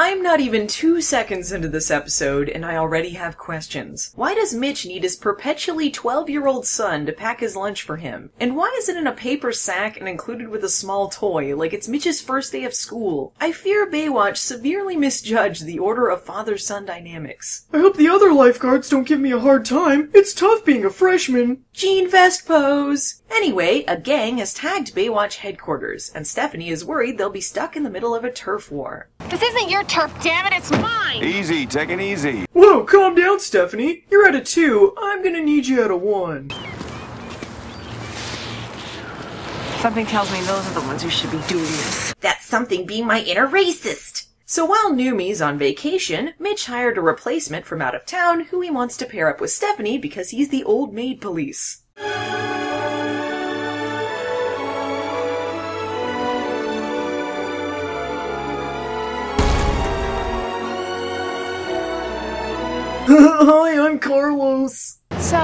I'm not even two seconds into this episode, and I already have questions. Why does Mitch need his perpetually 12 year old son to pack his lunch for him? And why is it in a paper sack and included with a small toy, like it's Mitch's first day of school? I fear Baywatch severely misjudged the order of father son dynamics. I hope the other lifeguards don't give me a hard time. It's tough being a freshman. Jean Vest pose! Anyway, a gang has tagged Baywatch headquarters, and Stephanie is worried they'll be stuck in the middle of a turf war. This isn't your turf, damn it, it's mine! Easy, take it easy. Whoa, calm down, Stephanie. You're at a two. I'm gonna need you at a one. Something tells me those are the ones who should be doing this. That's something being my inner racist! So while Newmie's on vacation, Mitch hired a replacement from out of town who he wants to pair up with Stephanie because he's the old maid police. Hi, I'm Carlos. So,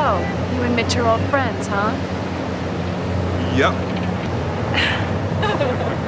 you and Mitch are old friends, huh? Yep.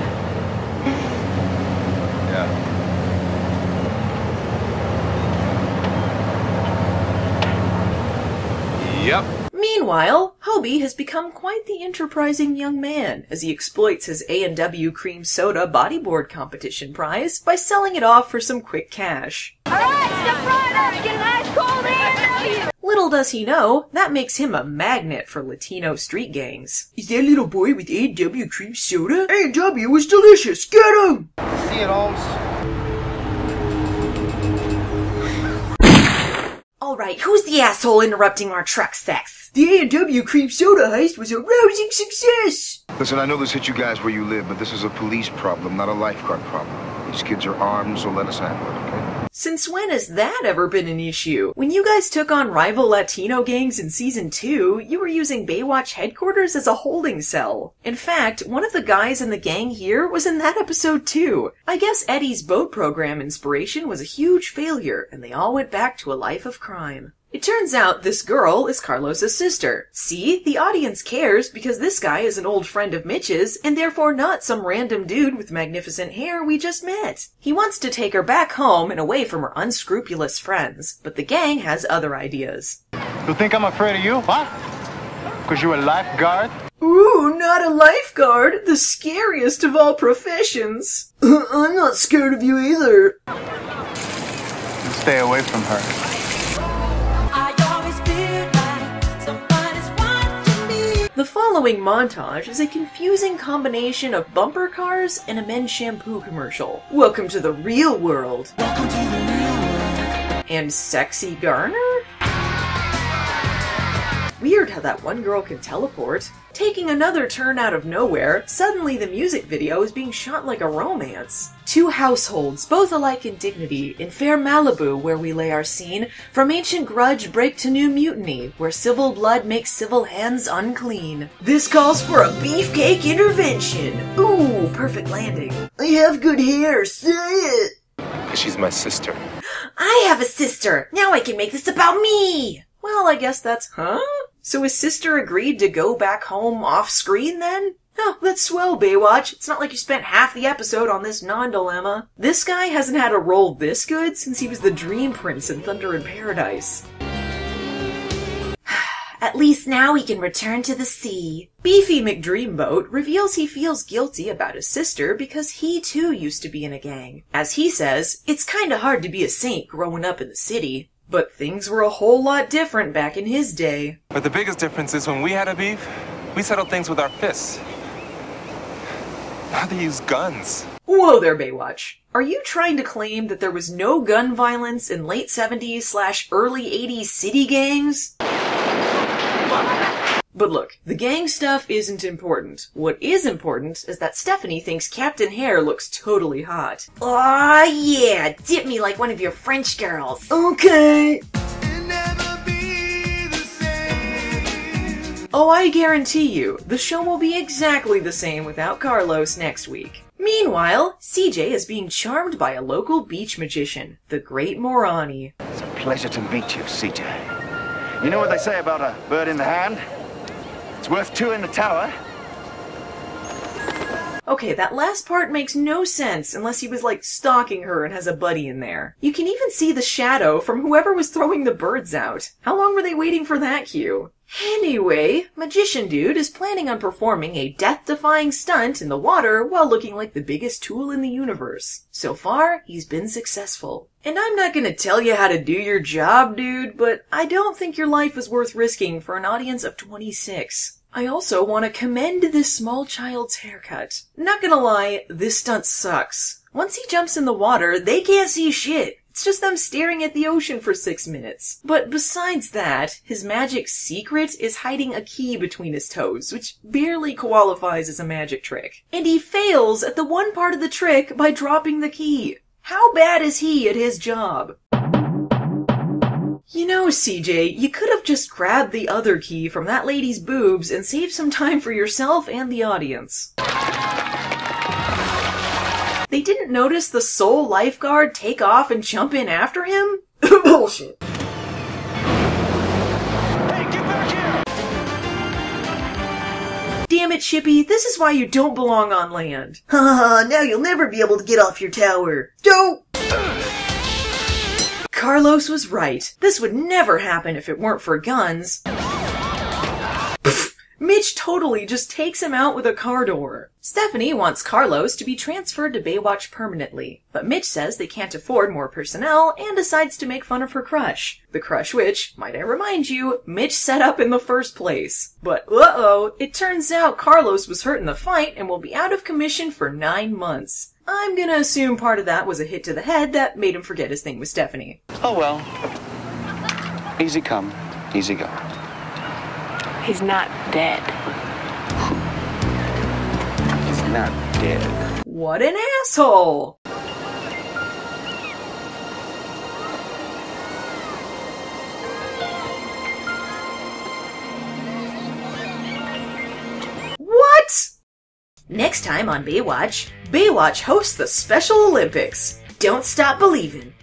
yeah. Yep. Meanwhile, Hobie has become quite the enterprising young man as he exploits his A&W cream soda bodyboard competition prize by selling it off for some quick cash. Alright, step right up, get an ice cold A&W! Little does he know, that makes him a magnet for Latino street gangs. Is that little boy with A&W cream soda? A&W is delicious. Get him! See it, Holmes. Alright, who's the asshole interrupting our truck sex? The A&W cream soda heist was a rousing success. Listen, I know this hit you guys where you live, but this is a police problem, not a lifeguard problem. These kids are armed, so let us handle it, okay? Since when has that ever been an issue? When you guys took on rival Latino gangs in season 2, you were using Baywatch headquarters as a holding cell. In fact, one of the guys in the gang here was in that episode too. I guess Eddie's boat program inspiration was a huge failure, and they all went back to a life of crime. It turns out this girl is Carlos's sister. See, the audience cares because this guy is an old friend of Mitch's and therefore not some random dude with magnificent hair we just met. He wants to take her back home and away from her unscrupulous friends, but the gang has other ideas. You think I'm afraid of you, huh? Because you're a lifeguard? Ooh, not a lifeguard. The scariest of all professions. I'm not scared of you either. Stay away from her. The following montage is a confusing combination of bumper cars and a men's shampoo commercial. Welcome to the real world. And sexy Garner? How that one girl can teleport. Taking another turn out of nowhere, suddenly the music video is being shot like a romance. Two households, both alike in dignity, in fair Malibu, where we lay our scene, from ancient grudge break to new mutiny, where civil blood makes civil hands unclean. This calls for a beefcake intervention. Ooh, perfect landing. I have good hair. Say it. She's my sister. I have a sister. Now I can make this about me. Well, I guess that's huh? So his sister agreed to go back home off screen then? Oh, that's swell, Baywatch. It's not like you spent half the episode on this non-dilemma. This guy hasn't had a role this good since he was the Dream Prince in Thunder in Paradise. At least now he can return to the sea. Beefy McDreamboat reveals he feels guilty about his sister because he too used to be in a gang. As he says, it's kinda hard to be a saint growing up in the city. But things were a whole lot different back in his day. But the biggest difference is when we had a beef, we settled things with our fists. Now they use guns. Whoa there, Baywatch. Are you trying to claim that there was no gun violence in late 70s slash early 80s city gangs? But look, the gang stuff isn't important. What is important is that Stephanie thinks Captain Hare looks totally hot. Aw, yeah, dip me like one of your French girls. Okay. Oh, I guarantee you, the show will be exactly the same without Carlos next week. Meanwhile, CJ is being charmed by a local beach magician, the Great Morani. It's a pleasure to meet you, CJ. You know what they say about a bird in the hand? It's worth two in the tower. Okay, that last part makes no sense unless he was like stalking her and has a buddy in there. You can even see the shadow from whoever was throwing the birds out. How long were they waiting for that cue? Anyway, Magician Dude is planning on performing a death-defying stunt in the water while looking like the biggest tool in the universe. So far, he's been successful. And I'm not gonna tell you how to do your job, dude, but I don't think your life is worth risking for an audience of 26. I also want to commend this small child's haircut. Not gonna lie, this stunt sucks. Once he jumps in the water, they can't see shit. It's just them staring at the ocean for six minutes. But besides that, his magic secret is hiding a key between his toes, which barely qualifies as a magic trick. And he fails at the one part of the trick by dropping the key. How bad is he at his job? You know, CJ, you could have just grabbed the other key from that lady's boobs and saved some time for yourself and the audience. They didn't notice the sole lifeguard take off and jump in after him? Bullshit. Damn it, Chippy, this is why you don't belong on land. Haha, now you'll never be able to get off your tower. Don't! Carlos was right. This would never happen if it weren't for guns. Mitch totally just takes him out with a car door. Stephanie wants Carlos to be transferred to Baywatch permanently, but Mitch says they can't afford more personnel and decides to make fun of her crush. The crush which, might I remind you, Mitch set up in the first place. But uh-oh, it turns out Carlos was hurt in the fight and will be out of commission for nine months. I'm gonna assume part of that was a hit to the head that made him forget his thing with Stephanie. Oh well. Easy come, easy go. He's not dead. He's not dead. What an asshole! What? Next time on Baywatch, Baywatch hosts the Special Olympics. Don't stop believing.